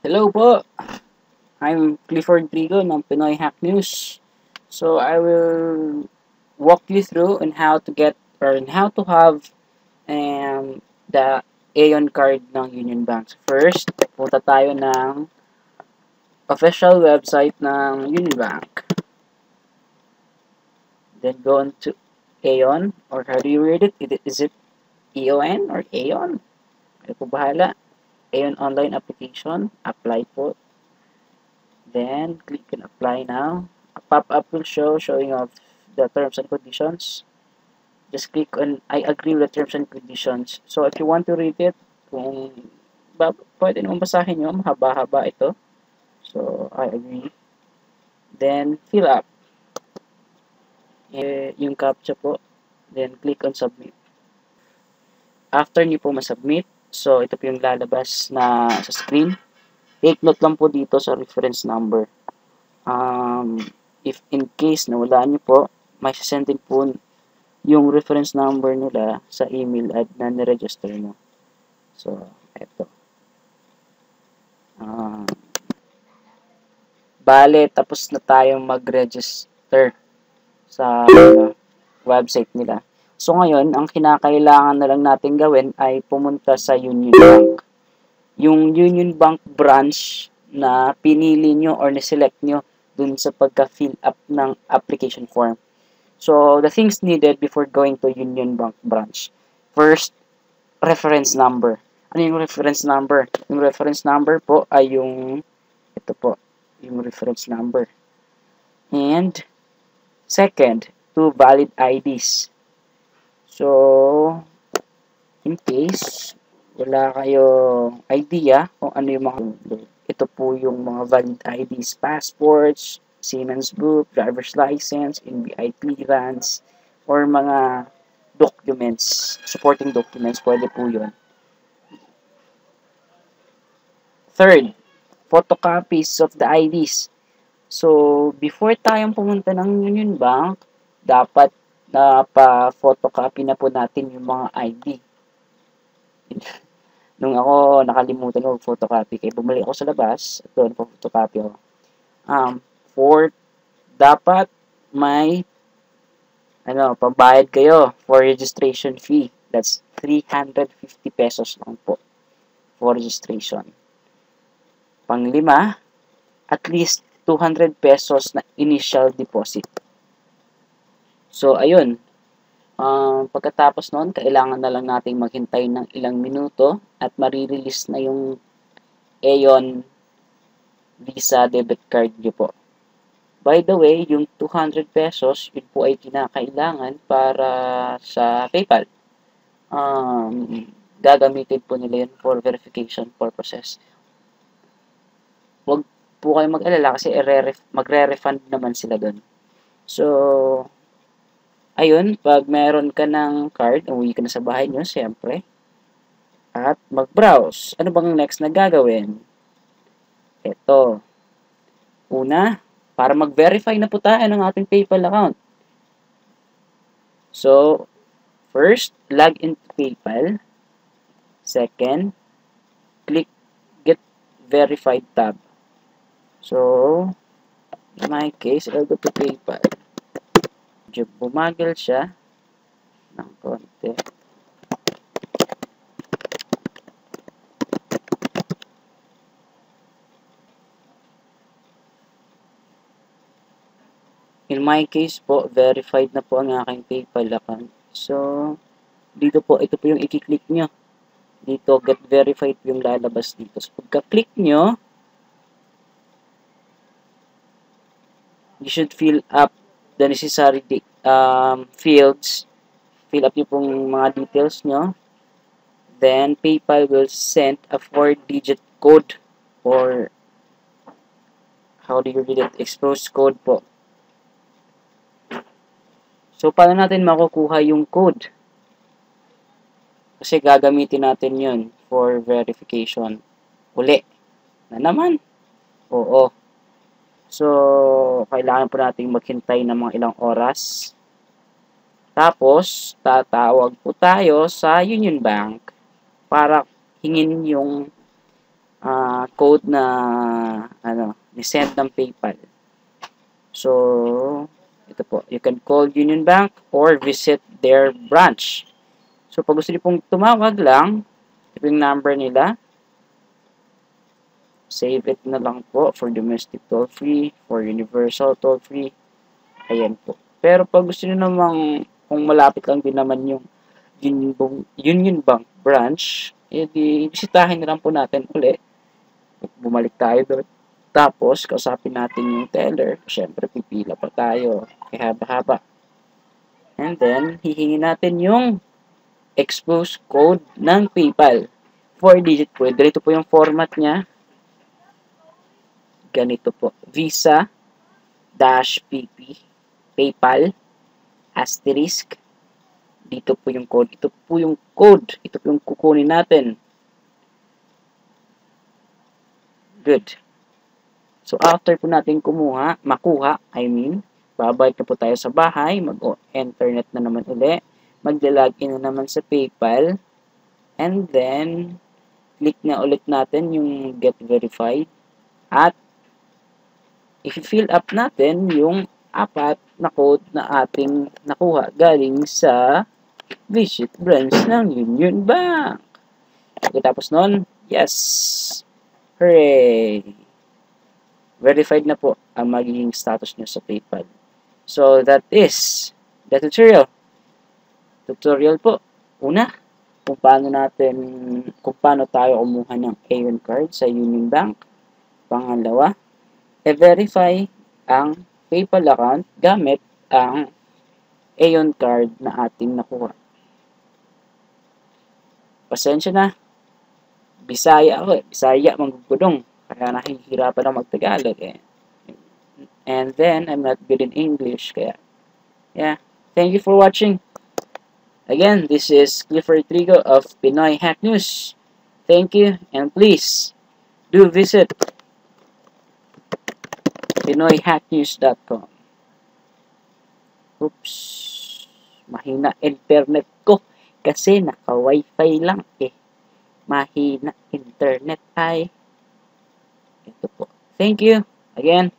Hello po! I'm Clifford Trigo ng Pinoy Hack News. So, I will walk you through on how to get or on how to have um, the Aeon card ng Union Bank. First, punta tayo ng official website ng Union Bank. Then go on to Aeon or how do you read it? Is it E-O-N or Aeon? Ano po bahala? Aeon online application, apply po. Then, click on apply now. A pop-up will show showing of the terms and conditions. Just click on I agree with the terms and conditions. So, if you want to read it, kung ba, pwede naman basahin nyo, mahaba-haba ito. So, I agree. Then, fill up. Eh, yung captcha po. Then, click on submit. After nyo po masubmit, So, ito po yung lalabas na sa screen. Take note lang po dito sa reference number. Um, if in case na wala nyo po, may sasendin po yung reference number nila sa email at na niregister nyo. So, ito. Um, bale, tapos na tayong mag-register sa website nila. So ngayon, ang kinakailangan na lang natin gawin ay pumunta sa Union Bank. Yung Union Bank branch na pinili nyo or na-select nyo dun sa pagka-fill up ng application form. So, the things needed before going to Union Bank branch. First, reference number. Ano yung reference number? Yung reference number po ay yung, ito po, yung reference number. And, second, two valid IDs. So, in case wala kayo idea kung ano yung mga ito po yung mga valid IDs, passports, Siemens book, driver's license, NBI clearance, or mga documents, supporting documents, pwede po yun. Third, photocopies of the IDs. So, before tayong pumunta ng Union Bank, dapat na pa-photocopy na po natin yung mga ID. Nung ako nakalimutan ko photocopy, kaya bumalik ako sa labas, at doon po photocopy ako. Um, for, dapat may ano, pambayad kayo for registration fee. That's 350 pesos lang po for registration. Panglima, at least 200 pesos na initial deposit. So, ayun. Uh, pagkatapos noon, kailangan na lang nating maghintay ng ilang minuto at marirelease na yung Aeon Visa debit card nyo po. By the way, yung 200 pesos, yun po ay kinakailangan para sa PayPal. Um, gagamitin po nila yun for verification purposes. Huwag po kayo mag-alala kasi magre-refund naman sila doon. So, Ayun, pag meron ka ng card, uwi ka na sa bahay nyo, siyempre. At mag-browse. Ano bang next na gagawin? Ito. Una, para mag-verify na po tayo ng ating PayPal account. So, first, log into PayPal. Second, click Get Verified tab. So, in my case, I'll go to PayPal medyo bumagal siya ng konti. In my case po, verified na po ang aking PayPal account. So, dito po, ito po yung i-click nyo. Dito, get verified yung lalabas dito. So, pagka-click nyo, you should fill up the necessary um, fields. Fill up nyo pong mga details nyo. Then, PayPal will send a 4-digit code or how do you read it? Exposed code po. So, paano natin makukuha yung code? Kasi gagamitin natin yun for verification. Uli. Na naman. Oo. So, kailangan po natin maghintay ng mga ilang oras. Tapos, tatawag po tayo sa Union Bank para hingin yung uh, code na ano, ni-send ng PayPal. So, ito po, you can call Union Bank or visit their branch. So, pag gusto niyo pong tumawag lang, ito yung number nila. Save it na lang po for domestic toll-free, for universal toll-free. Ayan po. Pero pag gusto niyo namang, kung malapit lang din naman yung Union Bank, Union Bank branch, edi bisitahin na lang po natin uli. Bumalik tayo doon. Tapos, kausapin natin yung teller. Siyempre, pipila pa tayo. Kaya haba-haba. And then, hihingi natin yung expose code ng PayPal. 4-digit po. Ganito po yung format niya. Ganito po. Visa dash PP PayPal asterisk dito po yung code. Ito po yung code. Ito po yung kukunin natin. Good. So, after po natin kumuha, makuha, I mean, babalik na po tayo sa bahay, mag-internet na naman uli, magla-login na naman sa PayPal, and then, click na ulit natin yung get verified, at i-fill up natin yung apat na code na ating nakuha galing sa visit branch ng Union Bank. Pagkatapos nun, yes! Hooray! verified na po ang magiging status nyo sa PayPal. So, that is the tutorial. Tutorial po. Una, kung paano natin, kung paano tayo kumuha ng Aon card sa Union Bank. Pangalawa, e-verify ang PayPal account gamit ang Aon card na ating nakuha. Pasensya na. Bisaya ako eh. Bisaya, manggugudong. Kaya nahihirapan ako mag-Tagalog eh. And then, I'm not good in English. Kaya, yeah. Thank you for watching. Again, this is Clifford Trigo of Pinoy Hack News. Thank you, and please, do visit PinoyHackNews.com. Oops. Mahina internet ko kasi naka-wifi lang eh. Mahina internet ay Ito po. Thank you. Again.